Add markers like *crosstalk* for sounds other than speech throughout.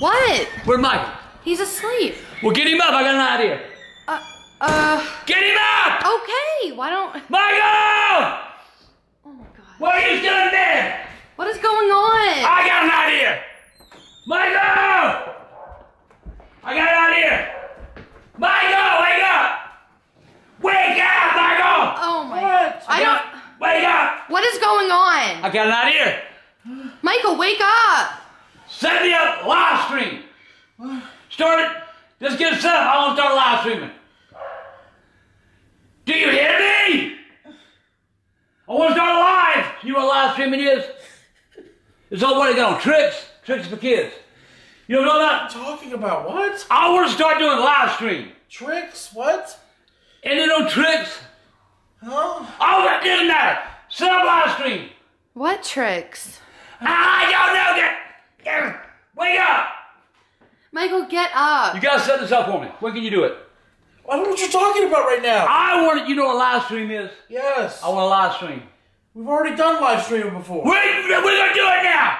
What? Where's Michael? He's asleep. Well, get him up. I got an idea. Uh, uh, Get him up! okay. Why don't... Michael! Oh my god. Why are you in bed? What is going on? I got an idea! Michael! I got an idea! Michael, wake up! Wake up, Michael! Oh my... What? I don't... Wake up! What is going on? I got an idea! Michael, wake up! Set me up live stream! Start it. Just get it set up. I want to start live streaming. Do you hear me? I want to start live. You know what live streaming is? It's all what they got on tricks. Tricks for kids. You know what I'm talking about? What? I want to start doing live stream. Tricks? What? And then on tricks. Huh? Oh, that doesn't matter. Set up live stream. What tricks? Ah, I don't know that. Damn. Wake up. Michael, get up. You gotta set this up for me. When can you do it? I don't know what you're talking about right now. I want it. You know what a live stream is? Yes. I want a live stream. We've already done live streaming before. We're, we're gonna do it now.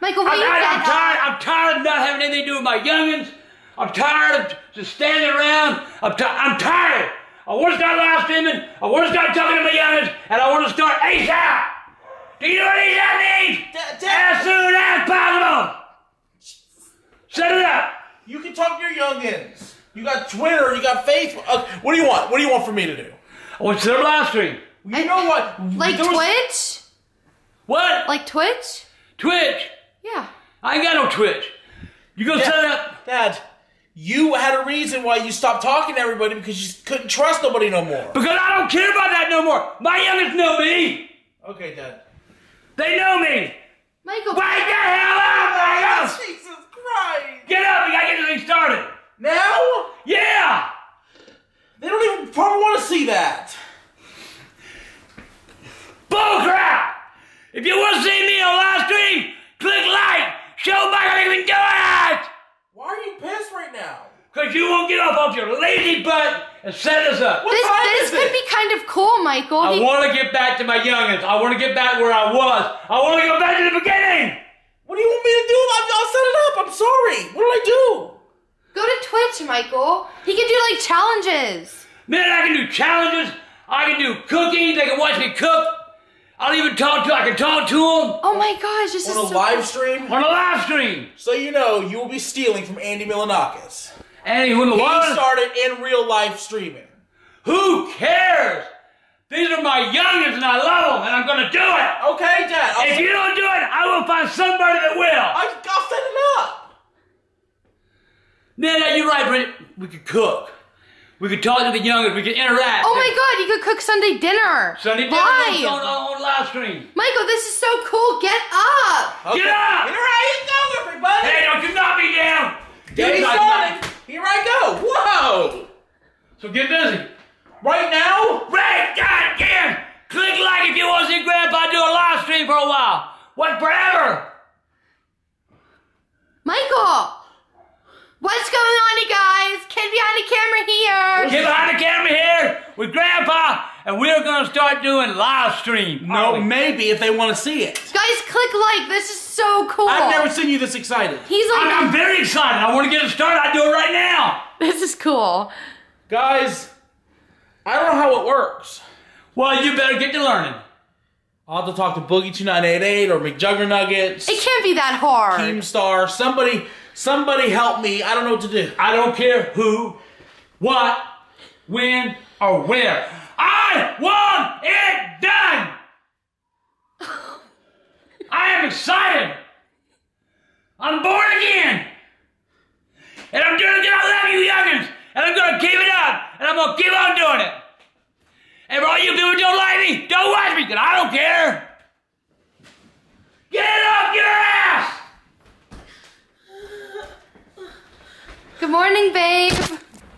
Michael, will I'm, you I, get I'm tired. I'm tired of not having anything to do with my youngins. I'm tired of just standing around. I'm, ti- I'm tired. I want to start live streaming. I want to start talking to my youngins, and I want to start ASAP. Do you know what ASAP means? Da- Dad, As soon as possible. Shut it up. you can talk to your youngins. You got Twitter, you got Facebook. Uh, what do you want? What do you want for me to do? I want to set up a live stream. You know what? Like was- Twitch? What? Like Twitch? Twitch. Yeah. I ain't got no Twitch. You gonna Yeah. set up? Dad, you had a reason why you stopped talking to everybody because you couldn't trust nobody no more. Because I don't care about that no more. My youngins know me. Okay, Dad. They know me. Michael, Wake the hell up, Michael! Jesus Christ! Get up, we gotta get this thing started. Now? Yeah! They don't even probably want to see that. Bullcrap! If you want to see me on live stream, click like. Show Michael you can do it! Why are you pissed right now? Because you won't get up off your lazy butt and set us up. What this, time this is could it? be kind of cool, Michael. I He- want to get back to my youngins. I want to get back where I was. I want to go back to the beginning. What do you want me to do? I'm, I'll set it up. I'm sorry. What did I do? Go to Twitch, Michael. He can do like challenges. Man, I can do challenges. I can do cooking. They can watch me cook. I'll even talk to. I can talk to them Oh my gosh, this On is a so live stream? on a live stream. So you know you will be stealing from Andy Milonakis. And who, He started in real life streaming. who cares? These are my youngins, and I love them, and I'm gonna do it. Okay, Dad. I'll, If you don't do it, I will find somebody that will. I, I'll set it up. Man, you're right, Brit. We could cook. We could talk to the youngins. We could interact. Oh my god, you could cook Sunday dinner. Sunday dinner Live. on, on, on live stream. Michael, this is so cool. Get up. Okay. Get up! Here I go, everybody. Hey, don't you knock me down! Get me Knock- started. Here I go. Whoa. So get busy. Right now? Right, God damn! Click like if you want to see Grandpa do a live stream for a while. What, forever? Michael. What's going on, you guys? Kid behind the camera here. Get behind the camera here with Grandpa, and we're gonna start doing live stream. No, maybe if they want to see it. Guys, click like. This is so cool. I've never seen you this excited. He's like, I'm, I'm very excited. I want to get it started. I do it right now. this is cool. Guys, I don't know how it works. Well, you better get to learning. I'll have to talk to Boogie2988 or McJuggernuggets, It can't be that hard. Keemstar. Somebody, somebody help me. I don't know what to do. I don't care who, what, when, or where. I want it done. I am excited. I'm born again. And I'm doing it. I love you, youngins. And I'm going to keep it up. And I'm going to keep on doing it. And for all you people who don't like me, don't watch me, because I don't care. Get up your ass! Good morning, babe.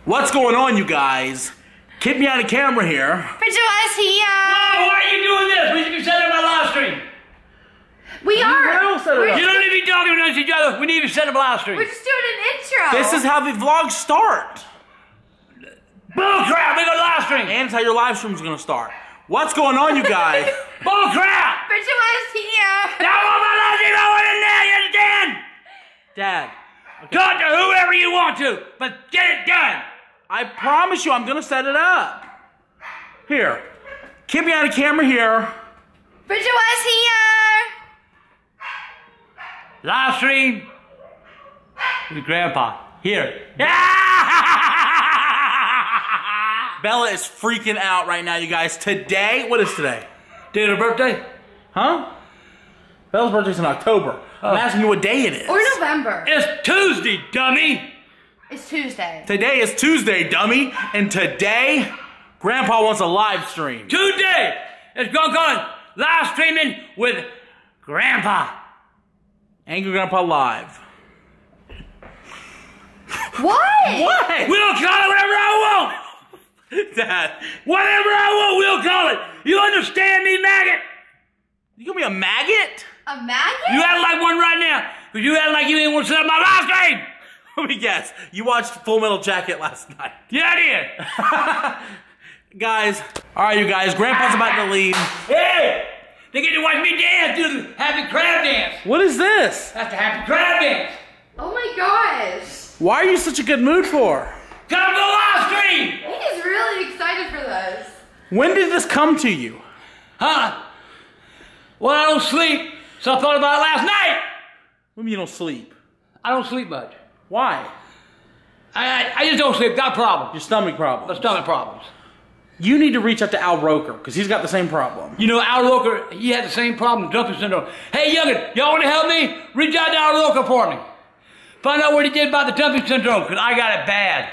What's going on, you guys? Keep me on the camera here. Picture us here. Oh, why are you doing this? We should be setting up my live stream. We are. will set it We're up. You don't need to be talking amongst each other. We need to set up a live stream. We're just doing an intro. This is how the vlogs start. Bull crap, we got a live stream. And it's how your live stream's gonna start. What's going on, you guys? *laughs* Bull crap. Picture us here. Now I want my live stream. I want it now. You understand? Dad, Talk to whoever you want to, but get it done. I promise you I'm gonna set it up. Here. Get me out of camera here. Bridgette West here. Live stream with Grandpa. Here. *laughs* Bella is freaking out right now, you guys. Today, what is today? Did her birthday? Huh? Bella's birthday's in October. I'm Oh. asking you what day it is. Or November. It's Tuesday, dummy. It's Tuesday. Today is Tuesday, dummy. And today, Grandpa wants a live stream. Today, It's going on live streaming with Grandpa. Angry Grandpa Live. What? What? We'll call it whatever I want. Dad, Whatever I want, we'll call it. You understand me, maggot? you gonna be a maggot? A maggot? You act like one right now. Because you act like you ain't want to set up my live stream. *laughs* Let me guess. You watched Full Metal Jacket last night. Yeah, I did. *laughs* guys, alright, you guys, Grandpa's about to leave. Hey, they get to watch me dance, do the happy crab dance. What is this? That's the happy crab dance. Oh my gosh. Why are you such a good mood for? Come to the live stream. He is really excited for this. When did this come to you? Huh? Well, I don't sleep, so I thought about it last night. When you don't sleep? I don't sleep much. Why? I, I, I just don't sleep. Got problems. Your stomach problems. problem. stomach problems. You need to reach out to Al Roker because he's got the same problem. You know, Al Roker, he had the same problem, dumping syndrome. Hey, youngin, y'all want to help me? Reach out to Al Roker for me. Find out what he did about the dumping syndrome, because I got it bad.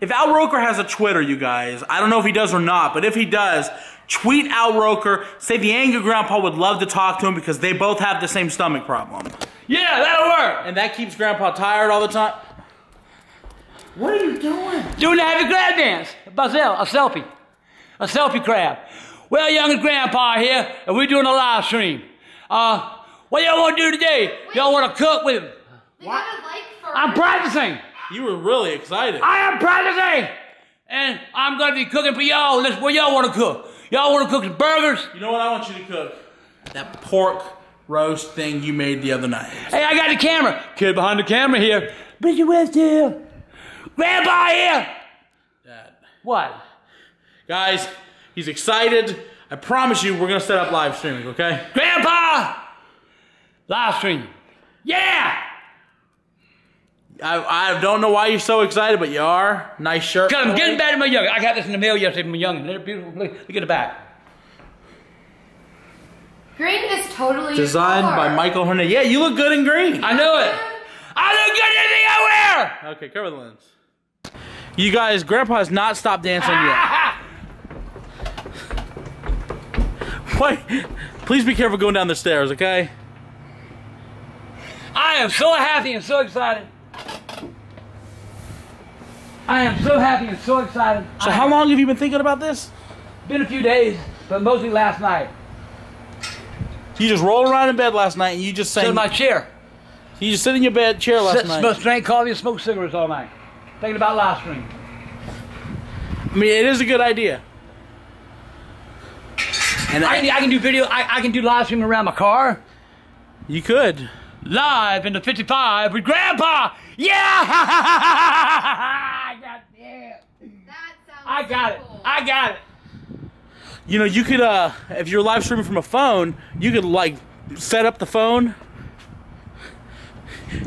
If Al Roker has a Twitter, you guys, I don't know if he does or not, but if he does, tweet Al Roker, say the Angry Grandpa would love to talk to him because they both have the same stomach problem. Yeah, that'll work. And that keeps Grandpa tired all the time. What are you doing? Doing the happy crab dance. Bazel, a selfie. A selfie crab. Well, youngin grandpa here, and we're doing a live stream. Uh, what y'all want to do today? Y'all want to cook with? They got a like I'm practicing. You were really excited. I am practicing. And I'm going to be cooking for y'all. Listen, what y'all want to cook? Y'all want to cook some burgers? You know what I want you to cook? That pork roast thing you made the other night. Hey, I got the camera. Kid behind the camera here. Bridgette West here. Grandpa here. Dad. What? Guys, he's excited. I promise you, we're gonna set up live streaming, okay? Grandpa! Live stream. Yeah! I, I don't know why you're so excited, but you are. Nice shirt. Cause I'm getting back to my young. I got this in the mail yesterday from my young. They're beautiful. Look, look at the back. Green is totally Designed your by. Michael Hernandez. Yeah, you look good in green. I know it. I look good in anything I wear. Okay, cover the lens. You guys, Grandpa has not stopped dancing yet. *laughs* Wait, please be careful going down the stairs, okay? I am so happy and so excited. I am so happy and so excited. So, how long have you been thinking about this? Been a few days, but mostly last night. You just rolled around in bed last night and you just Sit sang. in my chair. you just sit in your bed chair last Sit, night. smoke, drink coffee and smoke cigarettes all night. Thinking about live stream. I mean, it is a good idea. And I can, I can do video. I, I can do live streaming around my car. you could. Live in the 55 with Grandpa. Yeah! I got it. I got it. I got it. You know, you could, uh, if you're live streaming from a phone, you could, like, set up the phone.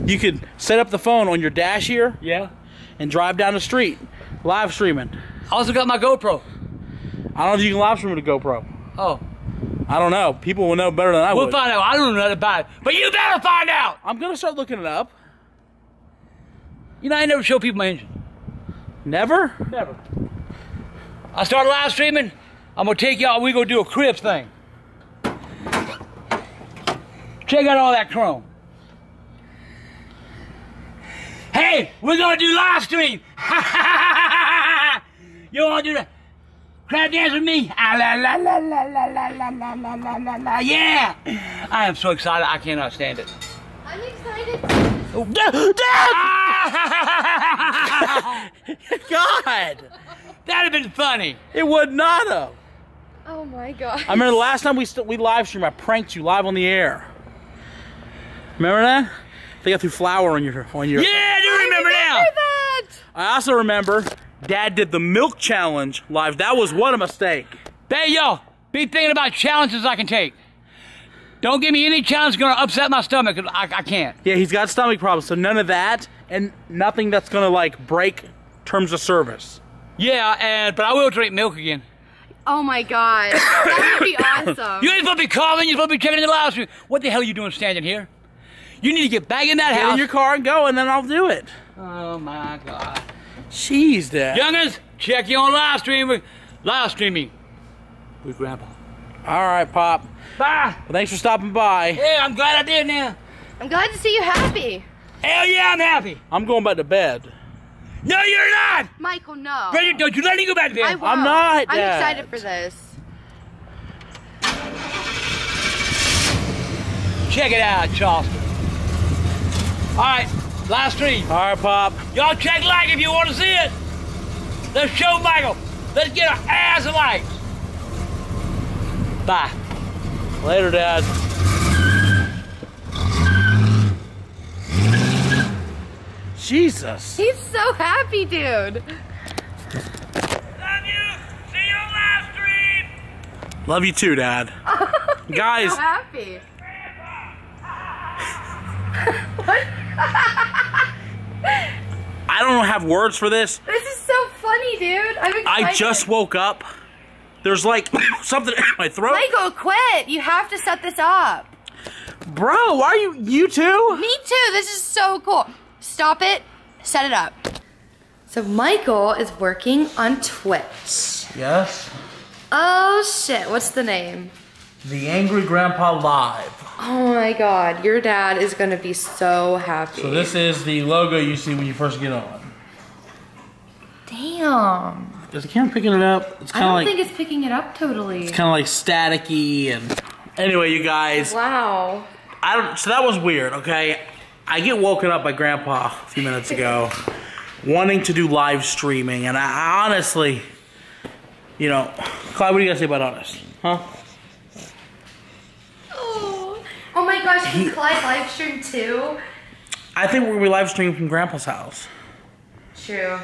You could set up the phone on your dash here Yeah. and drive down the street, live streaming. I also got my GoPro. I don't know if you can live stream with a GoPro. Oh. I don't know. People will know better than I We'll would. find out. I don't know about it. But you better find out. I'm gonna start looking it up. You know, I never show people my engine. Never? Never. I start live streaming. I'm gonna take y'all. We gonna do a cribs thing. Check out all that chrome. Hey, we're gonna do live stream. *laughs* you wanna do the crab dance with me? Ah, la, la, la, la, la, la, la, la, la, la, la, la. Yeah. I am so excited. I cannot stand it. I'm excited. Oh, God! That'd have been funny. It would not have. Oh my god. I remember the last time we we live streamed, I pranked you live on the air. Remember that? So you got threw flour on your on your. Yeah, I do remember now. Remember that. I also remember Dad did the milk challenge live. That was what a mistake. Hey, yo, be thinking about challenges I can take. Don't give me any challenge gonna upset my stomach. I, I can't. Yeah, he's got stomach problems, so none of that, and nothing that's gonna like break terms of service. Yeah, and but I will drink milk again. Oh my god. *coughs* That would be awesome. You ain't supposed to be calling. You're supposed to be checking in the live stream. What the hell are you doing standing here? You need to get back in that Get house. in your car and go, and then I'll do it. oh my god. Jeez, Dad. Youngins, check you on live stream. Live streaming with Grandpa. All right, Pop. Bye. Well, thanks for stopping by. Yeah, I'm glad I did now. I'm glad to see you happy. Hell yeah, I'm happy. I'm going back to bed. No, you're not. Michael, no. Bridgette, don't you let me go back to I bed. won't. I'm not, I'm Dad. excited for this. Check it out, Charleston. All right, live stream. All right, Pop. Y'all check like if you want to see it. Let's show Michael. Let's get our ass of likes. Bye. Later, Dad. Jesus. He's so happy, dude. Love you. See you on live stream. Love you too, Dad. *laughs* Guys, So happy. *laughs* I don't have words for this. This is so funny, dude. I'm excited. I just woke up. There's like *coughs* something in my throat. Michael, quit. You have to set this up. Bro, why are you you too? Me too. This is so cool. Stop it. Set it up. So Michael is working on Twitch. Yes. Oh shit, what's the name? The Angry Grandpa Live. Oh my god, your dad is gonna be so happy. So this is the logo you see when you first get on. Damn. Is the camera picking it up? It's I kind don't of like think it's picking it up totally. it's kind of like staticky and. Anyway, you guys, Wow. I don't. So that was weird. Okay, I get woken up by Grandpa a few minutes ago, *laughs* wanting to do live streaming, and I, I honestly, you know, Clyde, what do you guys say about honest? Huh? Oh, oh my gosh, can Clyde live stream too? I think we're gonna be live streaming from Grandpa's house. True.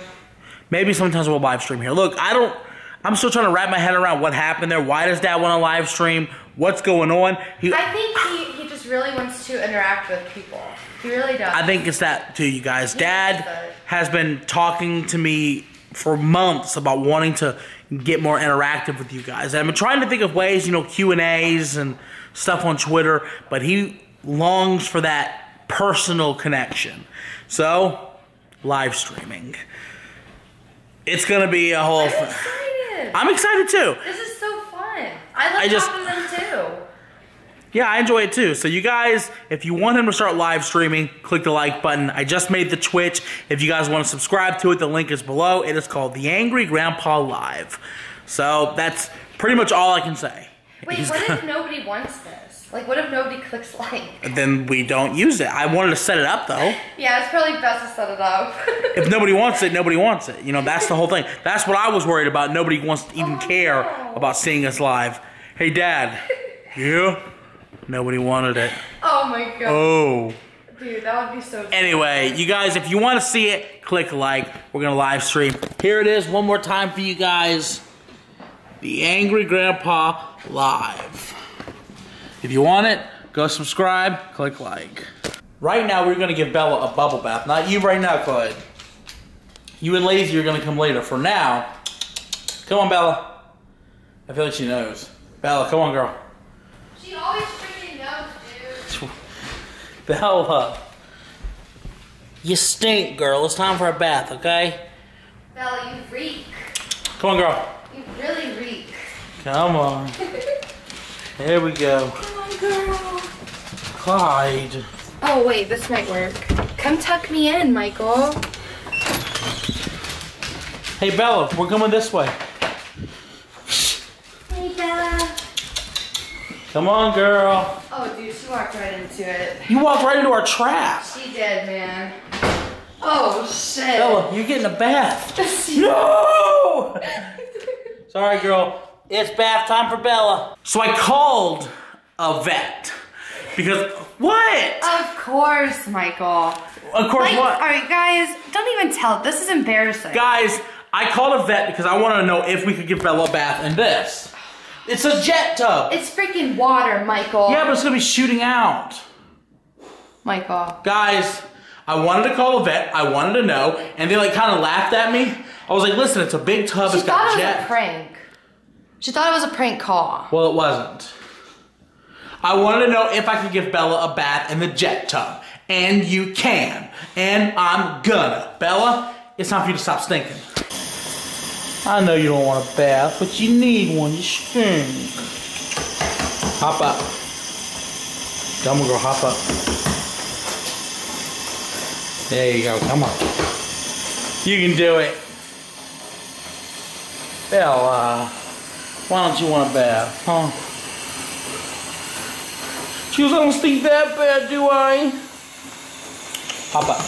Maybe sometimes we'll live stream here. Look, I don't. I'm still trying to wrap my head around what happened there. Why does Dad want to live stream? What's going on? He, I think he, he just really wants to interact with people. He really does. I think it's that too, you guys. He Dad has been talking to me for months about wanting to get more interactive with you guys. And I've been trying to think of ways, you know, Q and A's and stuff on Twitter, but he longs for that personal connection. So, live streaming. It's gonna be a whole. I'm excited. I'm excited too. This is so fun. I love I just- talking to them too. Yeah, I enjoy it too. So you guys, if you want him to start live streaming, click the like button. I just made the Twitch. If you guys want to subscribe to it, the link is below. It is called The Angry Grandpa Live. So that's pretty much all I can say. Wait, what if nobody wants this? Like, what if nobody clicks like? then we don't use it. I wanted to set it up though. Yeah, it's probably best to set it up. *laughs* If nobody wants it, nobody wants it. You know, that's the whole thing. That's what I was worried about. Nobody wants to even Oh, care no. about seeing us live. Hey, Dad. *laughs* Yeah? Nobody wanted it. oh my god. Oh. Dude, that would be so Anyway, you guys, if you want to see it, click like. We're gonna live stream. Here it is, one more time for you guys. The Angry Grandpa Live. If you want it, go subscribe, click like. Right now, we're gonna give Bella a bubble bath. Not you right now, Clyde. You and Lazy are gonna come later. For now, come on, Bella. I feel like she knows. Bella, come on, girl. She always freaking knows, dude. *laughs* Bella. You stink, girl. It's time for a bath, okay? Bella, you reek. Come on, girl. You really reek. Come on. Here we go. Come on, girl. Clyde. Oh, wait, this might work. Come tuck me in, Michael. Hey, Bella, we're coming this way. Hey, Bella. Come on, girl. Oh, dude, she walked right into it. You walked right into our trap. She did, man. Oh, shit. Bella, you're getting a bath. *laughs* No! *laughs* Sorry, girl. It's bath time for Bella. So I called a vet. Because what? Of course, Michael. Of course, Like, what? All right, guys, don't even tell. This is embarrassing. Guys, I called a vet because I wanted to know if we could give Bella a bath in this. It's a jet tub. It's freaking water, Michael. yeah, but it's gonna be shooting out. Michael. Guys, I wanted to call a vet. I wanted to know, and they like kind of laughed at me. I was like, "Listen, it's a big tub. She it's thought got it was jet." a prank. She thought it was a prank call. Well, it wasn't. I wanted to know if I could give Bella a bath in the jet tub. And you can. And I'm gonna. Bella, it's time for you to stop stinking. I know you don't want a bath, but you need one. You stink. Hop up. Dumb girl, hop up. There you go. Come on. You can do it. Bella. Why don't you want a bath, huh? She goes, I don't stink that bad, do I? Hop up.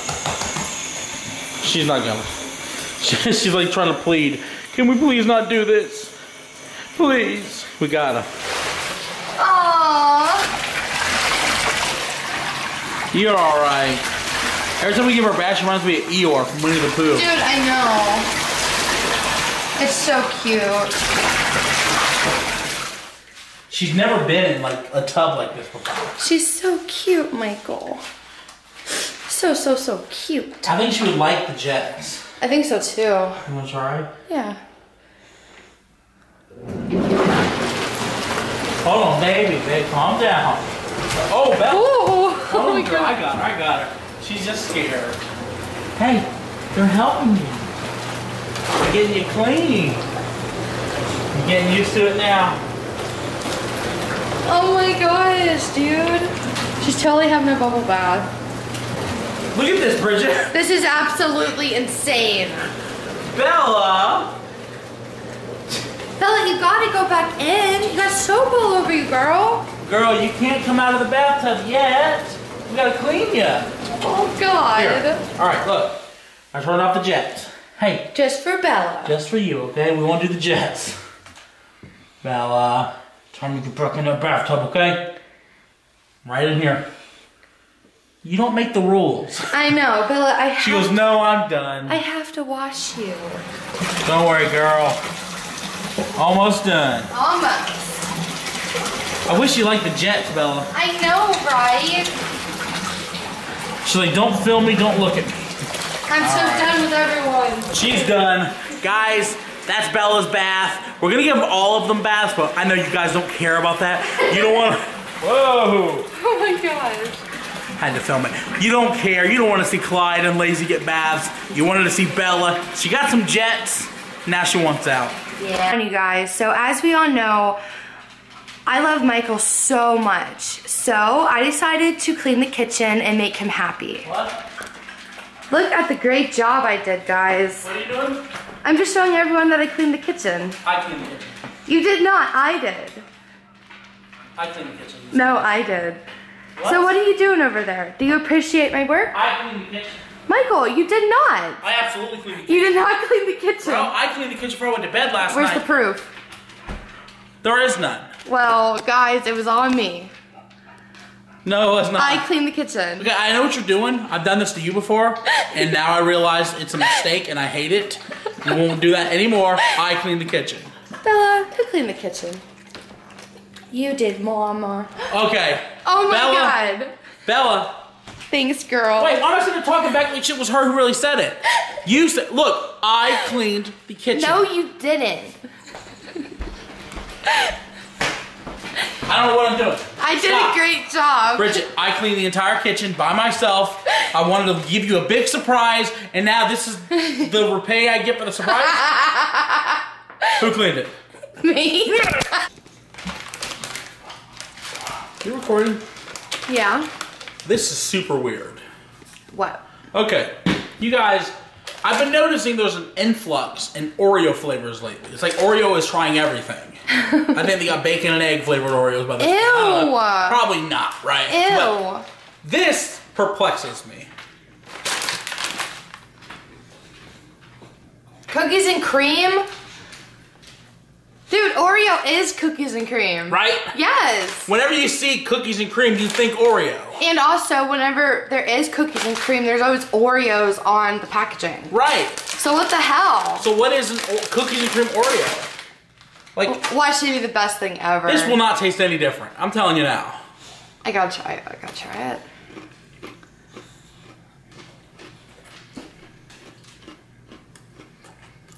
She's not gonna. *laughs* She's like trying to plead. Can we please not do this? Please. We gotta. Aww. You're alright. Every time we give her a bath, she reminds me of Eeyore from Winnie the Pooh. Dude, I know. It's so cute. She's never been in like a tub like this before. She's so cute, Michael. So, so, so cute. I think she would like the jets. I think so too. You wanna try? Yeah. Hold on, baby, baby, calm down. Oh, Bella. Hold Oh my girl. I god. got her. I got her. She's just scared. Hey, they're helping you. They're getting you clean. You're getting used to it now. Oh my gosh, dude. She's totally having a bubble bath. Look at this, Bridgette. *laughs* This is absolutely insane. Bella. Bella, you gotta go back in. You got soap all over you, girl. Girl, you can't come out of the bathtub yet. We gotta clean you. Oh god. Here. All right, look. I turned off the jets. Hey, Just for Bella. just for you, okay? We won't do the jets. *laughs* Bella, uh, time to get back in that bathtub, okay? Right in here. You don't make the rules. I know, Bella, I *laughs* have She goes, no, I'm done. I have to wash you. Don't worry, girl. Almost done. Almost. I wish you liked the jets, Bella. I know, right? She's like, don't film me, don't look at me. I'm so done with everyone. She's done. Guys, that's Bella's bath. We're gonna give all of them baths, but I know you guys don't care about that. You don't wanna. Whoa! Oh my gosh. Had to film it. You don't care. You don't want to see Clyde and Lazy get baths. You wanted to see Bella. She got some jets. Now she wants out. Yeah. You guys, so as we all know, I love Michael so much. So I decided to clean the kitchen and make him happy. What? Look at the great job I did, guys. What are you doing? I'm just showing everyone that I cleaned the kitchen. I clean the kitchen. You did not, I did. I clean the kitchen. No, I did. So what are you doing over there? Do you appreciate my work? I clean the kitchen. Michael, you did not. I absolutely clean the kitchen. You did not clean the kitchen. Bro, I cleaned the kitchen before I went to bed last Where's night. the proof? there is none. Well, guys, it was on me. No, it's not. I cleaned the kitchen. Okay, I know what you're doing. I've done this to you before, and now I realize it's a mistake and I hate it. You won't do that anymore. I clean the kitchen. Bella, who cleaned the kitchen? You did, Mama. Okay. Oh my Bella, god. Bella. Thanks, girl. Wait, why am I sitting there talking back like shit was her who really said it? You said, look, I cleaned the kitchen. No, you didn't. I don't know what I'm doing. I did Stop. a great job. Bridgette, I cleaned the entire kitchen by myself. I wanted to give you a big surprise, and now this is the *laughs* repay I get for the surprise. *laughs* Who cleaned it? Me? *laughs* You recording? yeah. This is super weird. What? Okay, you guys, I've been noticing there's an influx in Oreo flavors lately. It's like Oreo is trying everything. I think they got bacon and egg flavored Oreos by the know. Probably not, right? Ew. But this perplexes me. Cookies and cream? Dude, Oreo is cookies and cream. right? Yes. Whenever you see cookies and cream, you think Oreo. And also, whenever there is cookies and cream, there's always Oreos on the packaging. Right. So what the hell? So what is an o- cookies and cream Oreo? Like Why should it be the best thing ever? this will not taste any different. I'm telling you now. I gotta try it. I gotta try it.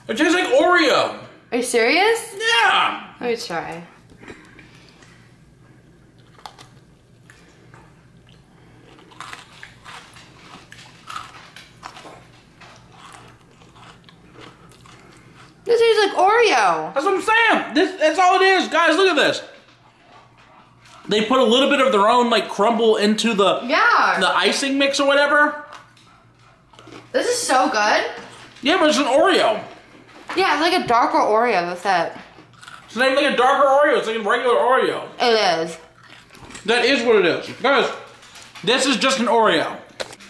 It tastes like Oreo. Are you serious? Yeah. Let me try. This tastes That's what I'm saying. This that's all it is, guys. Look at this. They put a little bit of their own like crumble into the Yeah. the icing mix or whatever. This is so good. Yeah, but it's an Oreo. Yeah, it's like a darker Oreo. That's it. It's not even like a darker Oreo. It's like a regular Oreo. It is. That is what it is. Guys, this is just an Oreo.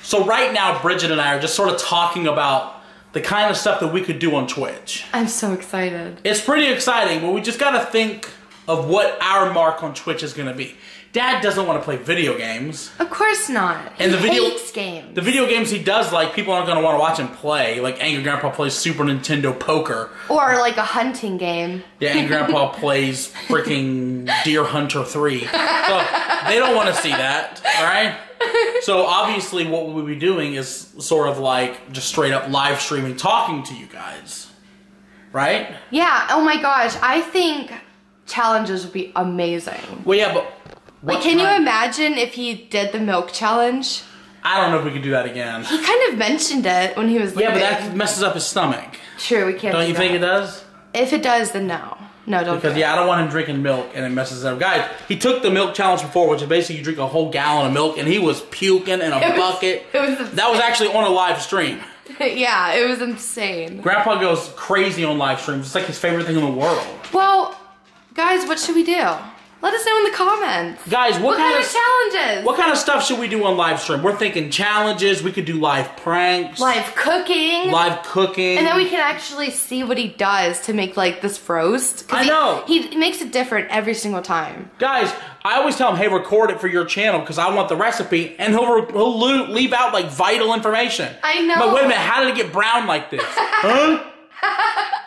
So right now, Bridgette and I are just sort of talking about the kind of stuff that we could do on Twitch. I'm so excited. It's pretty exciting, but we just gotta think of what our mark on Twitch is gonna be. Dad doesn't want to play video games. Of course not. And he the video- hates games. The video games he does like, people aren't gonna want to watch him play. Like Angry Grandpa plays Super Nintendo Poker. or like a hunting game. Yeah, and Grandpa *laughs* plays freaking Deer Hunter 3. So they don't want to see that, alright? So obviously what we would be doing is sort of like just straight up live streaming talking to you guys. Right? Yeah. Oh my gosh. I think challenges would be amazing. Well yeah, but Like, can you imagine if he did the milk challenge? I don't know if we could do that again. He kind of mentioned it when he was Yeah, but that messes up his stomach. True, we can't. Don't do you think it does? If it does, then no. No, don't. Because do it. yeah, I don't want him drinking milk and it messes up. Guys, he took the milk challenge before, which is basically you drink a whole gallon of milk, and he was puking in a *laughs* It bucket. it was that was actually on a live stream. *laughs* yeah, it was insane. Grandpa goes crazy on live streams. It's like his favorite thing in the world. Well, guys, what should we do? Let us know in the comments. Guys, what, What, kind, kind of challenges? what kind of stuff should we do on live stream? We're thinking challenges. We could do live pranks, Live cooking. live cooking. And then we can actually see what he does to make like this roast. I he- know. He, makes it different every single time. Guys, I always tell him, "Hey, record it for your channel because I want the recipe," and he'll re- he'll leave out like vital information. I know. But wait a minute, how did it get brown like this? *laughs* huh?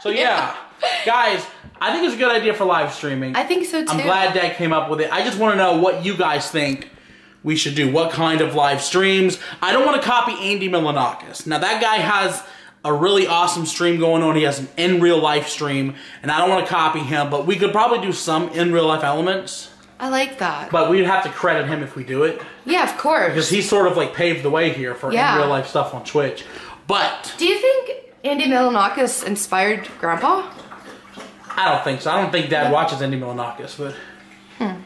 So yeah, *laughs* guys, I think it's a good idea for live streaming. I think so too. I'm glad Dad came up with it. I just want to know what you guys think we should do. What kind of live streams? I don't want to copy Andy Milonakis. Now that guy has a really awesome stream going on. He has an in real life stream, and I don't want to copy him, but we could probably do some in real life elements. I like that. But we'd have to credit him if we do it. yeah, of course. Because he sort of like paved the way here for Yeah. in real life stuff on Twitch. But Do you think Andy Milonakis inspired Grandpa? I don't think so. I don't think Dad watches Andy Milonakis, but Hmm.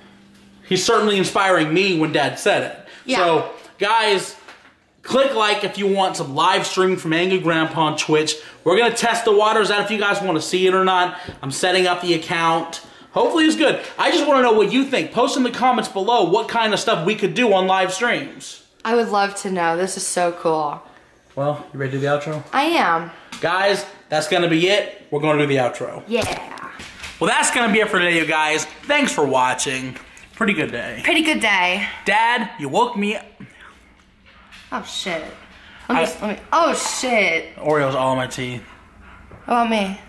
he's certainly inspiring me when Dad said it. Yeah. So, guys, click like if you want some live streaming from Angry Grandpa on Twitch. We're gonna test the waters out if you guys want to see it or not. I'm setting up the account. Hopefully it's good. I just want to know what you think. Post in the comments below what kind of stuff we could do on live streams. I would love to know. This is so cool. Well, you ready to do the outro? I am. Guys, that's gonna be it. We're gonna do the outro. Yeah. Well, that's gonna be it for today, you guys. Thanks for watching. Pretty good day. Pretty good day. Dad, you woke me up. Oh shit. Let me, I- let me. Oh shit. Oreos all in my teeth. Oh, what about me?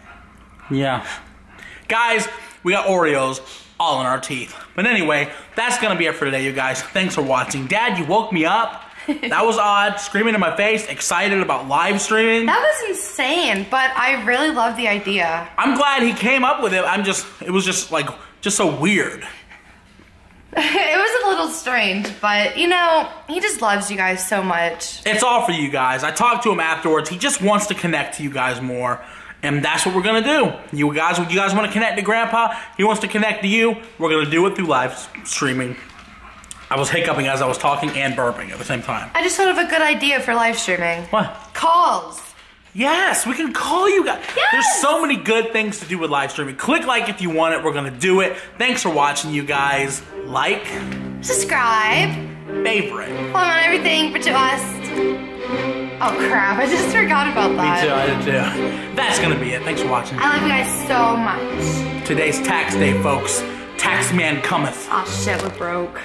Yeah. Guys, we got Oreos all in our teeth. But anyway, that's gonna be it for today, you guys. Thanks for watching. Dad, you woke me up. *laughs* That was odd. Screaming in my face, excited about live streaming. That was insane, but I really love the idea. I'm glad he came up with it. I'm just, it was just like, just so weird. *laughs* it was a little strange, but you know, he just loves you guys so much. It's all for you guys. I talked to him afterwards. He just wants to connect to you guys more. And that's what we're gonna do. You guys, you guys want to connect to Grandpa? He wants to connect to you. We're gonna do it through live streaming. I was hiccuping as I was talking and burping at the same time. I just thought of a good idea for live streaming. What? Calls. Yes, we can call you guys. Yes! There's so many good things to do with live streaming. Click like if you want it. We're gonna do it. Thanks for watching, you guys. Like, Subscribe. favorite. Follow on everything for us. Oh crap, I just forgot about that. Me too. I did too. That's gonna be it. Thanks for watching. I love you guys so much. Today's tax day, folks. Tax man cometh. Oh shit, we're broke.